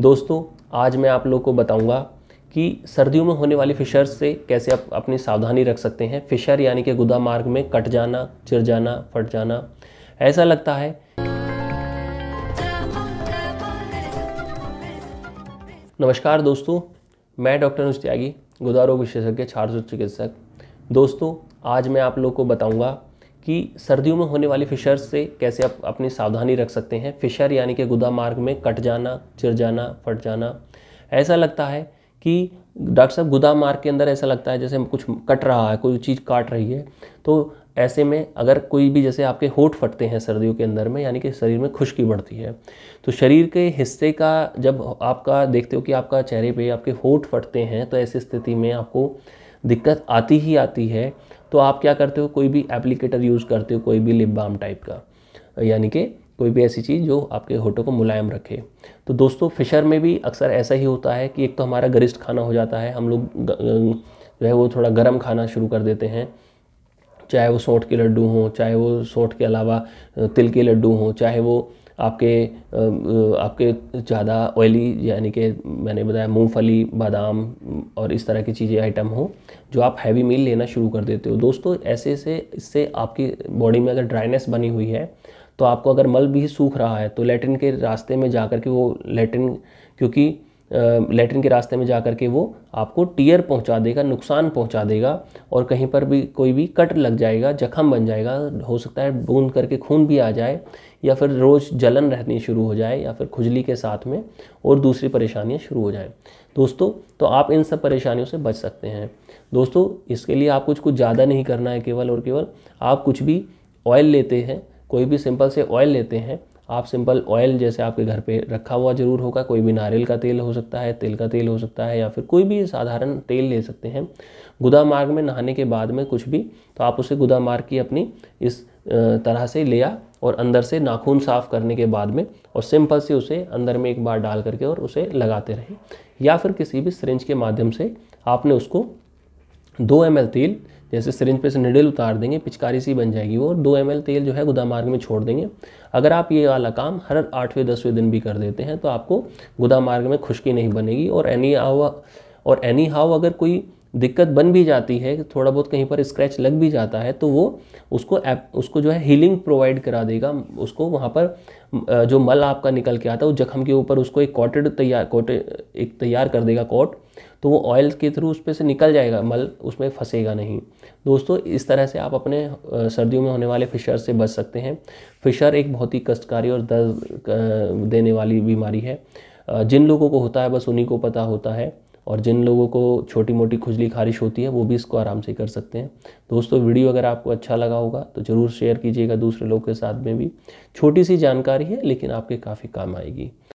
दोस्तों, आज मैं आप लोग को बताऊँगा कि सर्दियों में होने वाली फिशर्स से कैसे आप अपनी सावधानी रख सकते हैं। फिशर यानी कि गुदा मार्ग में कट जाना, चिर जाना, फट जाना, ऐसा लगता है। नमस्कार दोस्तों, मैं डॉक्टर अनुज त्यागी, गुदा रोग विशेषज्ञ, छात्र चिकित्सक। दोस्तों, आज मैं आप लोग को बताऊँगा कि सर्दियों में होने वाली फिशर्स से कैसे आप अपनी सावधानी रख सकते हैं। फिशर यानी कि गुदा मार्ग में कट जाना, चिर जाना, फट जाना। ऐसा लगता है कि डॉक्टर साहब, गुदा मार्ग के अंदर ऐसा लगता है जैसे कुछ कट रहा है, कोई चीज़ काट रही है। तो ऐसे में अगर कोई भी जैसे आपके होठ फटते हैं सर्दियों के अंदर में, यानी कि शरीर में खुश्की बढ़ती है तो शरीर के हिस्से का जब आपका देखते हो कि आपका चेहरे पे आपके होठ फटते हैं तो ऐसी स्थिति में आपको दिक्कत आती ही आती है तो आप क्या करते हो, कोई भी एप्लीकेटर यूज़ करते हो, कोई भी लिप बाम टाइप का, यानी कि कोई भी ऐसी चीज़ जो आपके होठों को मुलायम रखे। तो दोस्तों, फिशर में भी अक्सर ऐसा ही होता है कि एक तो हमारा गरिष्ठ खाना हो जाता है, हम लोग जो है वो थोड़ा गर्म खाना शुरू कर देते हैं, चाहे वो सौंठ के लड्डू हों, चाहे वो सौंठ के अलावा तिल के लड्डू हों, चाहे वो आपके आपके ज़्यादा ऑयली यानी कि मैंने बताया मूंगफली, बादाम और इस तरह की चीज़ें आइटम हो, जो आप हैवी मील लेना शुरू कर देते हो। दोस्तों, ऐसे से, इससे आपकी बॉडी में अगर ड्राइनेस बनी हुई है तो आपको अगर मल भी सूख रहा है तो लेटरिन के रास्ते में जा कर के वो लेटरिन क्योंकि लेटरिन के रास्ते में जा कर के वो आपको टीयर पहुँचा देगा, नुकसान पहुँचा देगा और कहीं पर भी कोई भी कट लग जाएगा, जख्म बन जाएगा, हो सकता है बूंद करके खून भी आ जाए या फिर रोज़ जलन रहनी शुरू हो जाए या फिर खुजली के साथ में और दूसरी परेशानियाँ शुरू हो जाए। दोस्तों तो आप इन सब परेशानियों से बच सकते हैं। दोस्तों, इसके लिए आप कुछ कुछ ज़्यादा नहीं करना है केवल और केवल आप कुछ भी ऑयल लेते हैं, कोई भी सिंपल से ऑयल लेते हैं आप सिंपल ऑयल जैसे आपके घर पे रखा हुआ ज़रूर होगा, कोई भी नारियल का तेल हो सकता है, तेल का तेल हो सकता है या फिर कोई भी साधारण तेल ले सकते हैं। गुदा मार्ग में नहाने के बाद में कुछ भी तो आप उसे गुदा मार्ग की अपनी इस तरह से लिया और अंदर से नाखून साफ़ करने के बाद में और सिंपल से उसे अंदर में एक बार डाल करके और उसे लगाते रहें। या फिर किसी भी सरिंज के माध्यम से आपने उसको दो एम तेल, जैसे सिरिंज पे से निडल उतार देंगे, पिचकारी सी बन जाएगी वो, और दो एम तेल जो है गुदामार्ग में छोड़ देंगे। अगर आप ये वाला काम हर आठवें, दसवें दिन भी कर देते हैं तो आपको गुदामार्ग में खुश्की नहीं बनेगी, और एनी हाव और एनी हाव अगर कोई दिक्कत बन भी जाती है, थोड़ा बहुत कहीं पर स्क्रैच लग भी जाता है तो वो उसको ऐप उसको जो है हीलिंग प्रोवाइड करा देगा। उसको वहाँ पर जो मल आपका निकल के आता है उस जख्म के ऊपर उसको एक कॉटेड तैयार कोटेड एक तैयार कर देगा कॉट तो वो ऑयल के थ्रू उस पर से निकल जाएगा, मल उसमें फंसेगा नहीं। दोस्तों, इस तरह से आप अपने सर्दियों में होने वाले फिशर से बच सकते हैं। फिशर एक बहुत ही कष्टकारी और दर्द देने वाली बीमारी है। जिन लोगों को होता है, बस उन्हीं को पता होता है और जिन लोगों को छोटी मोटी खुजली खारिश होती है, वो भी इसको आराम से कर सकते हैं। दोस्तों, वीडियो अगर आपको अच्छा लगा होगा तो ज़रूर शेयर कीजिएगा दूसरे लोग के साथ में भी। छोटी सी जानकारी है, लेकिन आपके काफ़ी काम आएगी।